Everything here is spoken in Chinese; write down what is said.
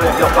Didn't